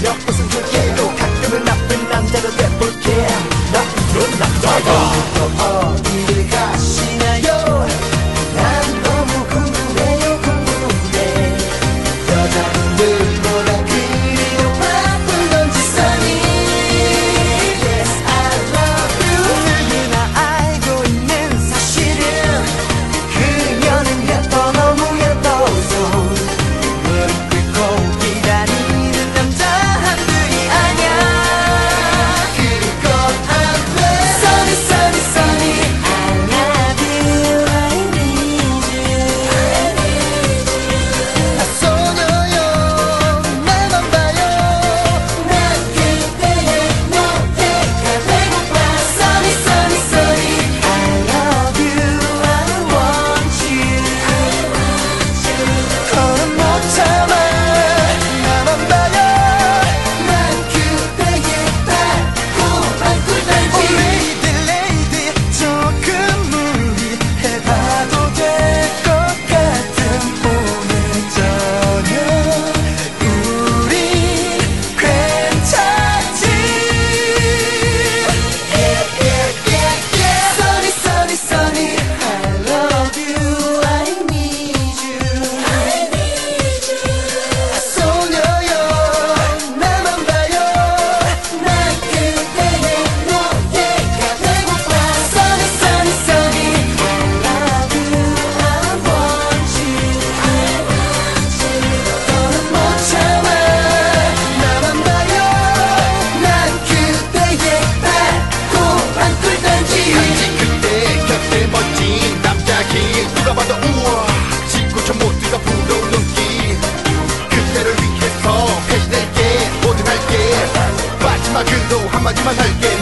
Y'all pussy with 한마디만 할게.